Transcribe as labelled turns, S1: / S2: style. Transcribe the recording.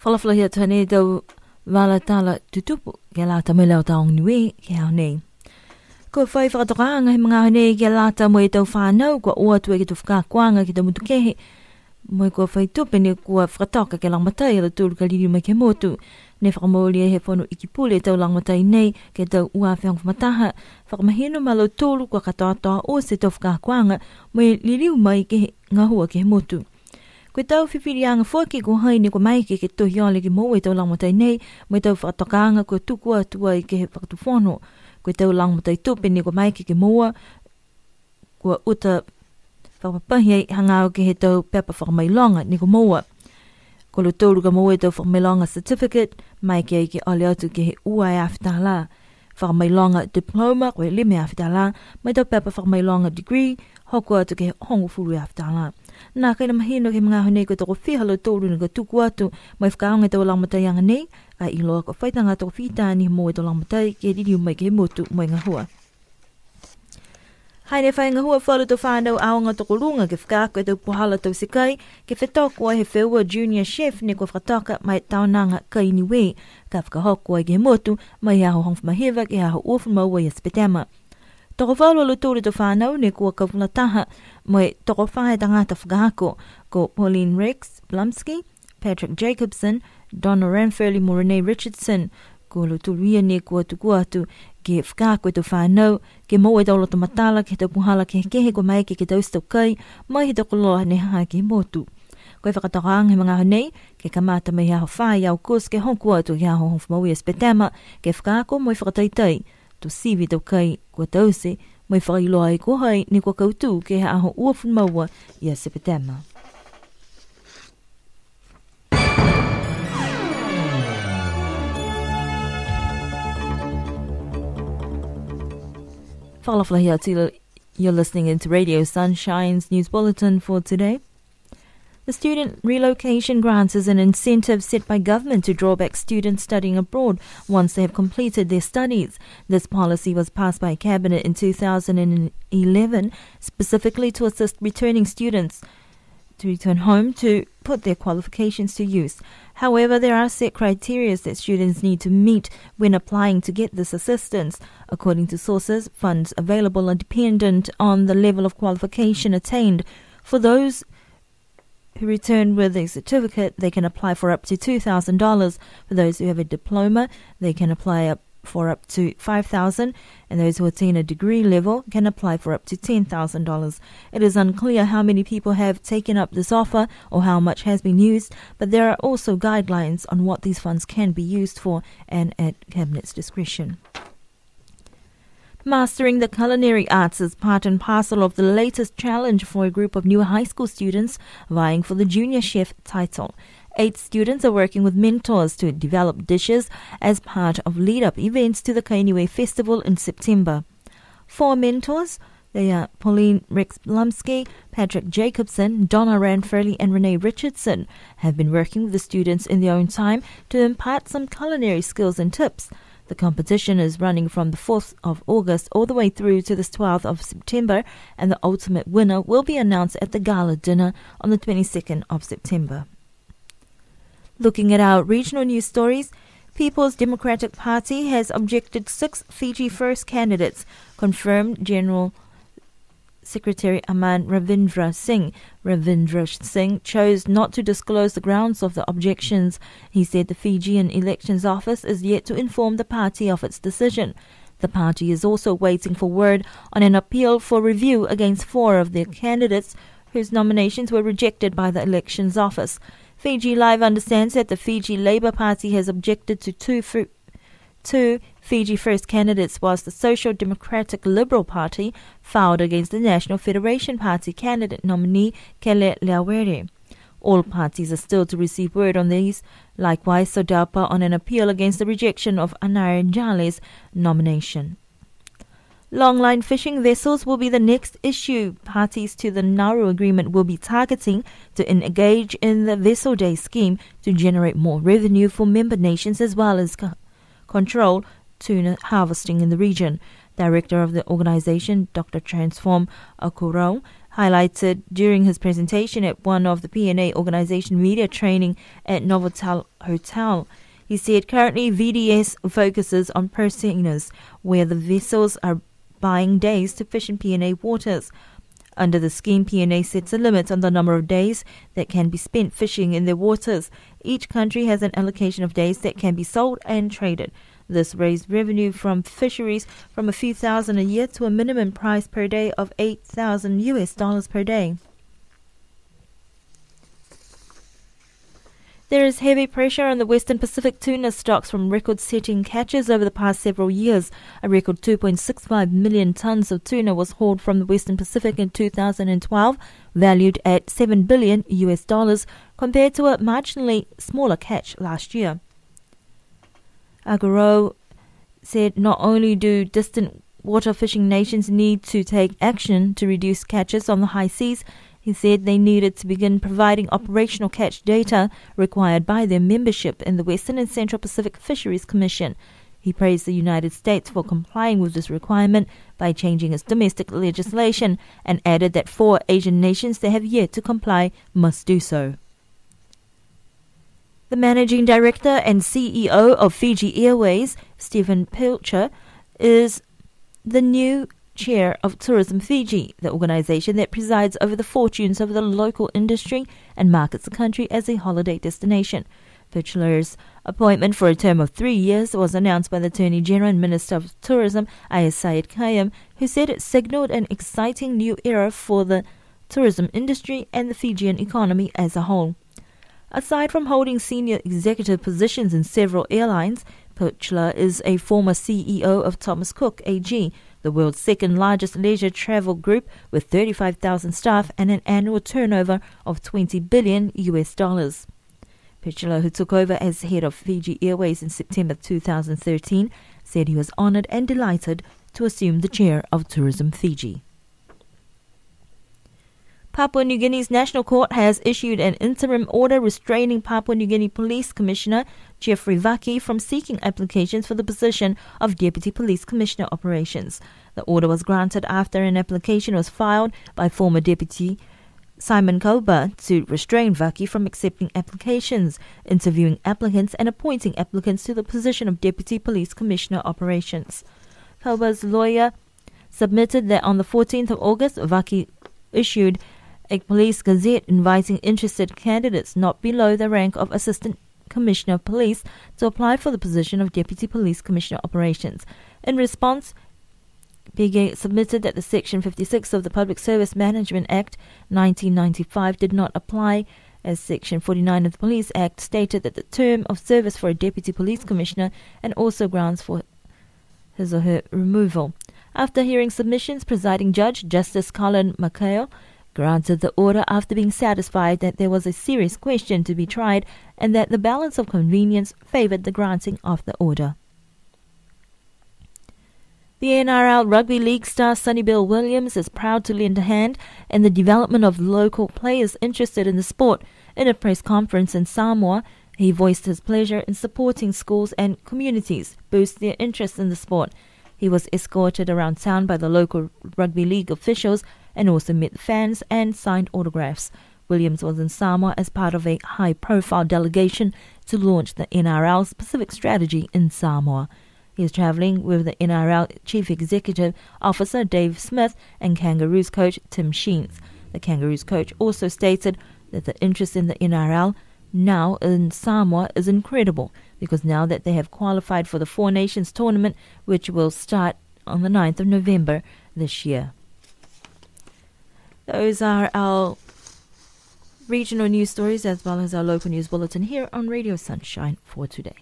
S1: Falafala hia tane tau wala tala tutupu ke la ta melau taong niwe ke hao nei. Ko whai whakatokaanga he mga hane ke la ta mo e tau whanau kua ua tue ke tu whakakuanga ki ta mutu kehe. Mo e kua whai tupe ni kua whakatoka ke langmatai ala tūru ka liri mai ke motu. Ne whakamaulia he whono ikipule tau lang matai nei ke tau ua whiang whamataha. Whakamahino malo tūru kua katoa toa o se tau whakakuanga mo e liriu mai ke ngahua ke motu. Koe tau whiwhiri anga fwaki ko hai ni ko mai ke ke tohi ki mo tau langmatai nei, mo tau whakatokanga ko tukua tua i ke he whakatu whono. Koe tau langmatai tupe ni ko mai ke ke moa, ko uta whakapahi ai hangau ke he tau pepa whakamailonga ni ko moa. Ko lo tōru ka mōwe tau whakamailonga certificate, mai ke ai ke ole atu ke he ua e awhitala. Whakamailonga diploma, koe lime awhitala, mai tau pepa whakamailonga degree, hoko atu ke he hongo furu e awhitala. Nā kai na mahino ke mga honei ko toko whihalo tōru ni ko tuku atu mai whakaonga tau langmatai anga nei, a i loa ko whaitanga toko whitani mō e tau langmatai ke ririu mai ke motu mo ngā hua. Hai ne whainga hua whalu tō whānau aonga toko runga ke whakaako e tau puhala tau sikai, ke whetoko he whiua junior chef ne ko whakataka mai taonanga kai ni ka whakahoko ai ke motu mai aho hong ke aho uofu i i spetema. Toko whaolo le tōre to whānau ne kua kaupuna taha, mai toko whae tangata whakahako. Ko Pauline Rex Blumsky, Patrick Jacobson, Donna Ranfurly mo Renee Richardson, ko lo tuluia ne kua tuku atu ke whakako e tau ke mō e taulo matala ke te puhala ke kehe ko mai ke ke tau stau kai, mai he toko loa ne hae ke motu. Koe whakatakarang he mga honei, ke kamata mai hao whae au kus ke honku atu ke hao hongfu maui e spetema, ke whakako mo i whakataitai, to sivi tau kai kua tause, mai whailoa i ko hai ni kua kautu ke he aho uafun maua i a sepetema. Whalawhalahi atila, you're listening into Radio Sunshine's news bulletin for today. The student relocation grant is an incentive set by government to draw back students studying abroad once they have completed their studies. This policy was passed by cabinet in 2011 specifically to assist returning students to return home to put their qualifications to use. However, there are set criteria that students need to meet when applying to get this assistance. According to sources, funds available are dependent on the level of qualification attained. For those who return with a certificate, they can apply for up to $2,000. For those who have a diploma, they can apply up for up to 5000 and those who attain a degree level can apply for up to $10,000. It is unclear how many people have taken up this offer or how much has been used, but there are also guidelines on what these funds can be used for and at Cabinet's discretion. Mastering the culinary arts is part and parcel of the latest challenge for a group of new high school students vying for the junior chef title. Eight students are working with mentors to develop dishes as part of lead up events to the Kainiwe Festival in September. Four mentors, they are Pauline Rex Blumsky, Patrick Jacobson, Donna Ranfurley, and Renee Richardson, have been working with the students in their own time to impart some culinary skills and tips. The competition is running from the 4th of August all the way through to the 12th of September, and the ultimate winner will be announced at the gala dinner on the 22nd of September. Looking at our regional news stories, People's Democratic Party has objected six Fiji First candidates, confirmed General Secretary Aman Ravindra Singh. Ravindra Singh chose not to disclose the grounds of the objections. He said the Fijian Elections Office is yet to inform the party of its decision. The party is also waiting for word on an appeal for review against four of their candidates whose nominations were rejected by the Elections Office. Fiji Live understands that the Fiji Labour Party has objected to two, two Fiji First candidates, whilst the Social Democratic Liberal Party filed against the National Federation Party candidate nominee Kele Leawere. All parties are still to receive word on these. Likewise, Sodapa on an appeal against the rejection of Anare Jale's nomination. Longline fishing vessels will be the next issue parties to the Nauru agreement will be targeting to engage in the Vessel Day scheme to generate more revenue for member nations as well as co- control tuna harvesting in the region. Director of the organization, Dr. Transform Aqorau, highlighted during his presentation at one of the PNA organization media training at Novotel Hotel. He said currently VDS focuses on purse seiners where the vessels are buying days to fish in PNA waters. Under the scheme, PNA sets a limit on the number of days that can be spent fishing in their waters. Each country has an allocation of days that can be sold and traded. This raised revenue from fisheries from a few thousand a year to a minimum price per day of 8,000 US dollars per day. There is heavy pressure on the Western Pacific tuna stocks from record setting catches over the past several years. A record 2.65 million tons of tuna was hauled from the Western Pacific in 2012, valued at 7 billion US dollars, compared to a marginally smaller catch last year. Aqorau said not only do distant water fishing nations need to take action to reduce catches on the high seas, he said they needed to begin providing operational catch data required by their membership in the Western and Central Pacific Fisheries Commission. He praised the United States for complying with this requirement by changing its domestic legislation and added that four Asian nations that have yet to comply must do so. The managing director and CEO of Fiji Airways, Stefan Pichler, is the new chair of Tourism Fiji, the organization that presides over the fortunes of the local industry and markets the country as a holiday destination. Pichler's appointment for a term of three years was announced by the Attorney General and Minister of Tourism, Aiyaz Sayed Khaiyum, who said it signaled an exciting new era for the tourism industry and the Fijian economy as a whole. Aside from holding senior executive positions in several airlines, Pichler is a former CEO of Thomas Cook AG, the world's second largest leisure travel group with 35,000 staff and an annual turnover of 20 billion US dollars. Pichler, who took over as head of Fiji Airways in September 2013, said he was honored and delighted to assume the chair of Tourism Fiji. Papua New Guinea's National Court has issued an interim order restraining Papua New Guinea Police Commissioner Geoffrey Vaki from seeking applications for the position of Deputy Police Commissioner Operations. The order was granted after an application was filed by former Deputy Simon Kauba to restrain Vaki from accepting applications, interviewing applicants, and appointing applicants to the position of Deputy Police Commissioner Operations. Kauba's lawyer submitted that on the 14th of August, Vaki issued a police gazette inviting interested candidates not below the rank of Assistant Commissioner of Police to apply for the position of Deputy Police Commissioner Operations. In response, PG submitted that the Section 56 of the Public Service Management Act 1995 did not apply, as Section 49 of the Police Act stated that the term of service for a Deputy Police Commissioner and also grounds for his or her removal. After hearing submissions, presiding judge Justice Colin Makail granted the order after being satisfied that there was a serious question to be tried and that the balance of convenience favored the granting of the order. The NRL Rugby League star Sonny Bill Williams is proud to lend a hand in the development of local players interested in the sport. In a press conference in Samoa, he voiced his pleasure in supporting schools and communities boost their interest in the sport. He was escorted around town by the local rugby league officials and also met fans and signed autographs. Williams was in Samoa as part of a high profile delegation to launch the NRL specific strategy in Samoa. He is travelling with the NRL Chief Executive Officer Dave Smith and Kangaroos coach Tim Sheens. The Kangaroos coach also stated that the interest in the NRL now in Samoa is incredible because now that they have qualified for the Four Nations tournament, which will start on the 9th of November this year. Those are our regional news stories as well as our local news bulletin here on Radio Sunshine for today.